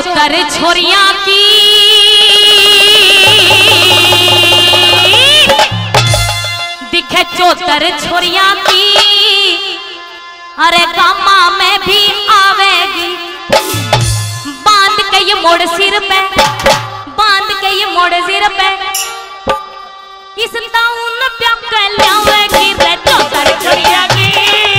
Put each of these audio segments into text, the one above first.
जोतर छोरिया की। दिखे जोतर छोरिया की। अरे कामा में भी आवेगी। बाँध के ये मोड़ सिर पे, बाँध के ये मोड़ सिर पे। किस ताउन प्या कर लावेगी रे जोतर छोरिया की।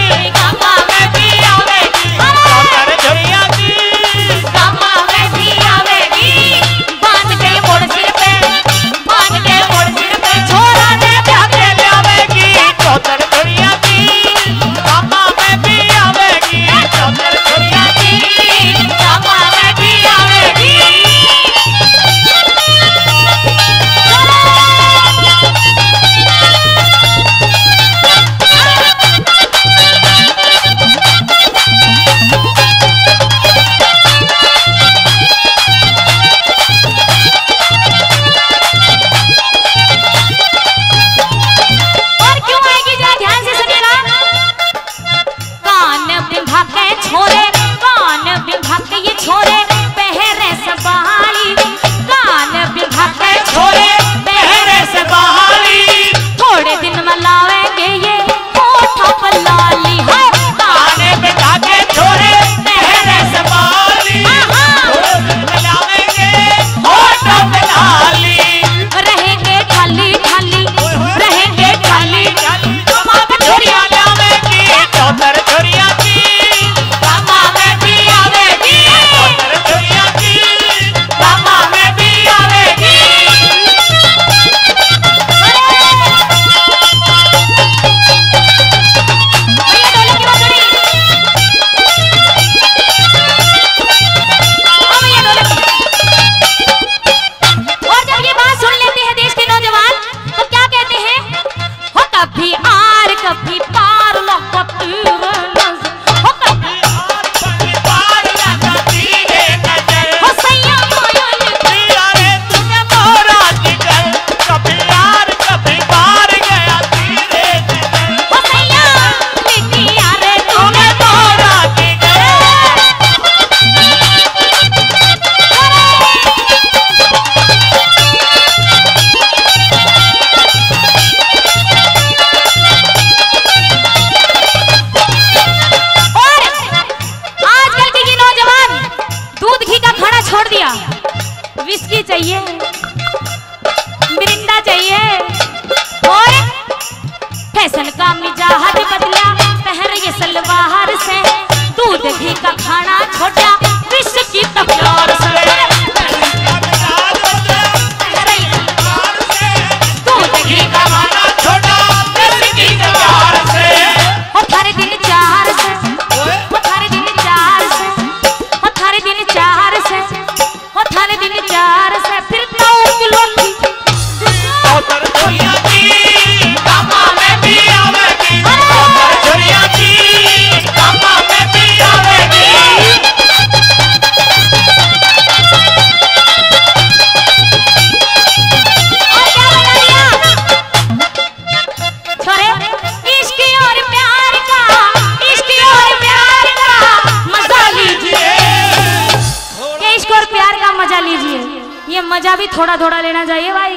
थोड़ा थोड़ा लेना चाहिए भाई।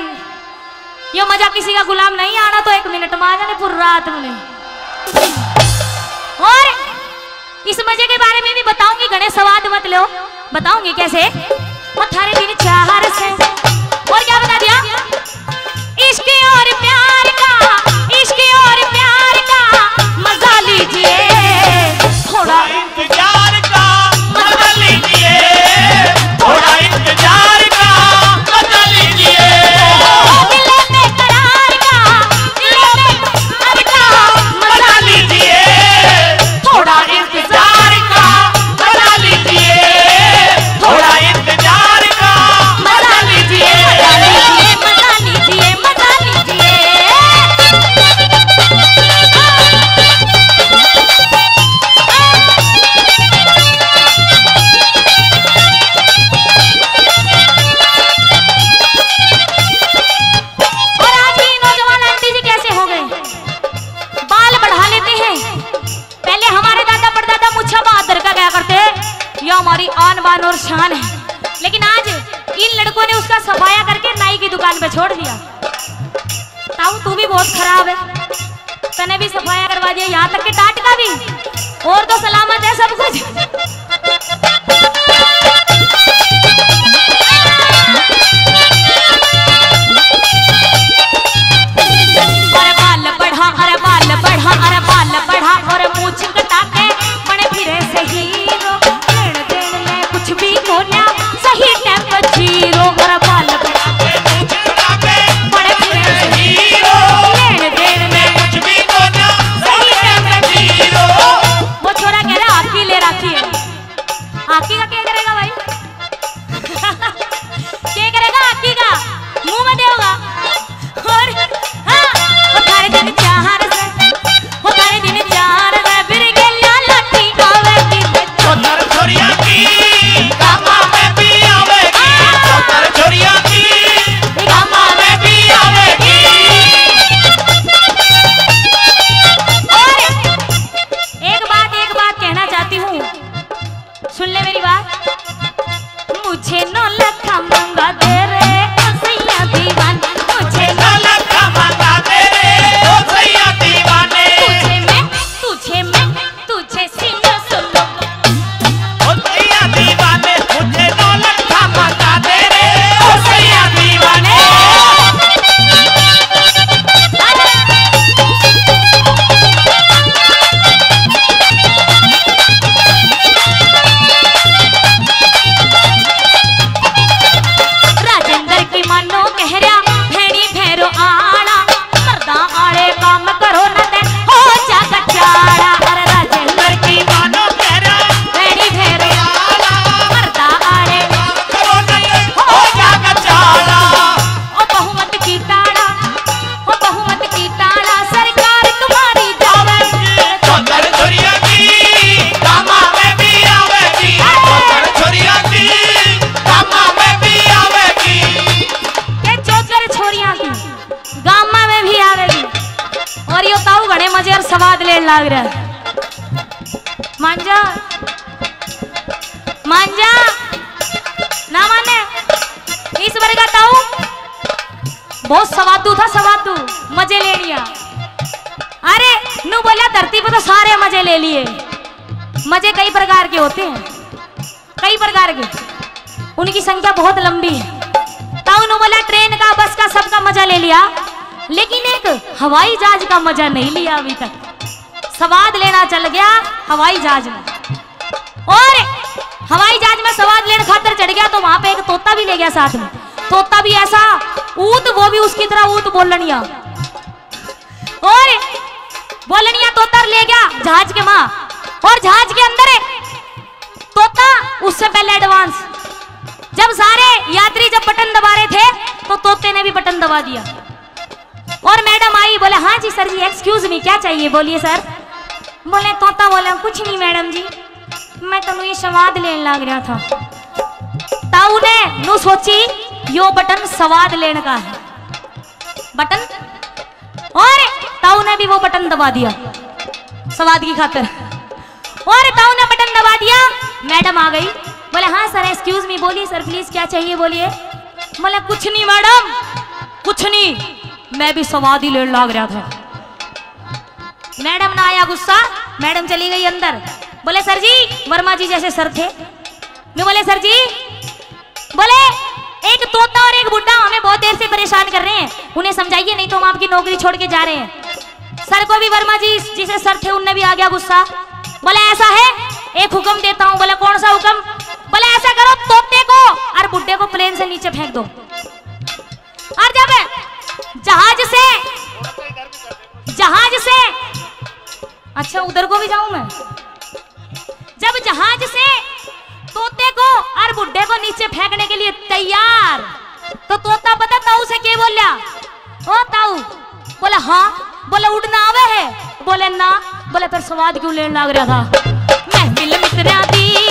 यो मज़ा किसी का गुलाम नहीं आना तो एक मिनट में आ जाने पूरी रात में। और इस मज़े के बारे में भी बताऊँगी, गणेश स्वाद मत लो। बताऊँगी कैसे? और और क्या बता दिया? इसके और प्यार शाबान और शान है। लेकिन आज इन लड़कों ने उसका सफाया करके नाई की दुकान पे छोड़ दिया। ताऊ, तू भी बहुत खराब है। तने भी सफाया करवा दिया, यहाँ तक के टाट का भी। और तो सलामत है सब कुछ। लाग रहा मांजा। मांजा। ना माने। इस बार का ताऊ बहुत सवादू था, सवादू मज़े ले लिया। अरे, नू बोला धरती पे तो सारे मज़े ले लिए। मज़े कई प्रकार के होते हैं। कई प्रकार के। उनकी संख्या बहुत लंबी है। ताऊ ने बोला, ट्रेन का, बस का सबका मज़ा ले लिया। लेकिन एक हवाई जहाज़ का मज़ा नहीं लिया अभी तक। स्वाद लेना चल गया हवाई जहाज़ में। और हवाई जहाज़ में स्वाद लेने खातर चढ़ गया तो वहाँ पे एक तोता भी ले गया साथ में। तोता भी ऐसा ऊत वो भी उसकी तरह ऊत बोलनिया। और बोलनिया तोता ले गया जहाज़ के माँ और जहाज़ के अंदर तोता उससे पहले एडवांस जब सारे यात्री जब बटन दबा रहे थे तो तोते ने भी बटन दबा दिया। और मैडम आई, बोले हाँ जी सर जी एक्सक्यूज मी क्या चाहिए? बोलिए सर। बोले तोता बोले, कुछ नहीं मैडम जी। मैं तो ये स्वाद लेने लग रहा था। ताऊ ने नु सोची, यो बटन स्वाद लेने का है। बटन? और ताऊ ने भी वो बटन दबा दिया। स्वाद की खातिर। और ताऊ ने बटन दबा दिया। मैडम आ गई। बोले हाँ सर एक्सक्यूज मी बोलिए सर प्लीज़ क्या चाहिए, बोलिए? बोले, कुछ नहीं मैडम, कुछ नहीं। मैं भी स्वाद ही लेने लग रहा था। मैडम ना आया गुस्सा? मैडम चली गई अंदर। बोले, सर जी, वर्मा जी जैसे सर थे। मैं बोले, सर जी, बोले, एक तोता और एक बुड्ढा हमें बहुत देर से परेशान कर रहे हैं। उन्हें समझाइए, नहीं तो हम आपकी नौकरी छोड़ के जा रहे हैं। सर को भी वर्मा जी जिसे सर थे, उनने भी आ गया गुस्सा। बोले, ऐसा है? एक हुक्म देता हूँ। बोले, कौन सा हुक्म? बोले, ऐसा करो, तोते को और बुड्ढे को प्लेन से नीचे फेंक दो। ओ ताऊ। बोले हाँ। बोले, उड़ना आवे है। बोले, ना। बोले, फिर स्वाद क्यों लेने लग रहा था महफिल मित्र दी।